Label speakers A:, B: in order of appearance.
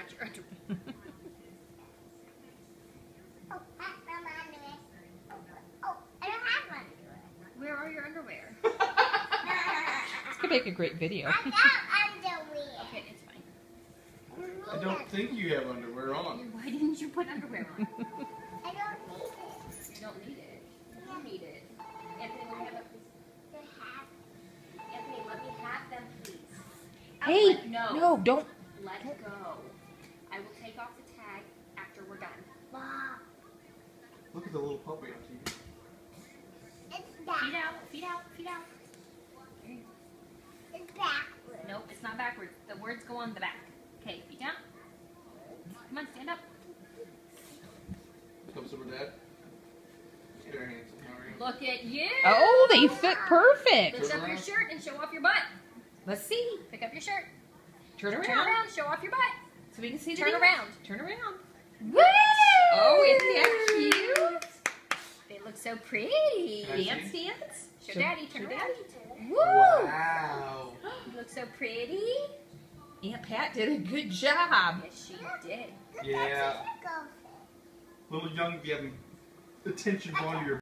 A: Not your underwear.
B: Oh, that's not my underwear. Oh, oh, I don't have one.
A: Where are your underwear?
C: This could make a great video.
B: I got underwear.
A: Okay, it's fine.
D: I don't think you have underwear on.
A: Why didn't you put underwear on?
B: I don't need it.
A: You don't need it. You need it. Anthony, let me have it, please. Anthony, let me have them, please.
C: Hey,
A: No.
C: no, don't.
A: Let go. I will take off the tag after we're done.
B: Wow.
D: Look at the little puppy on TV.
B: It's
A: Feet
B: back.
A: out, feet out, feet out.
B: It's backwards.
A: Nope, it's not backwards. The words go on the back. Okay, feet down. Come on, stand up.
D: Come super dad. Very handsome. How are you?
A: Look at you.
C: Oh, they fit perfect.
A: Lift up your shirt and show off your butt.
C: Let's see.
A: Pick up your shirt.
C: Turn
A: Turn
C: around.
A: around, show off your butt.
C: So we can see the
A: Turn
C: dance.
A: around.
C: Turn around.
A: Woo!
C: Oh, isn't that cute?
A: They look so pretty.
D: Can I see?
C: Dance, dance.
A: Show
C: Show-
A: daddy, turn
C: show
A: around.
C: daddy.
A: Woo!
D: Wow.
A: You look so pretty.
C: Aunt Pat did a good job.
A: Yes, she did.
D: Yeah.
B: Go.
D: Little young, getting attention going to your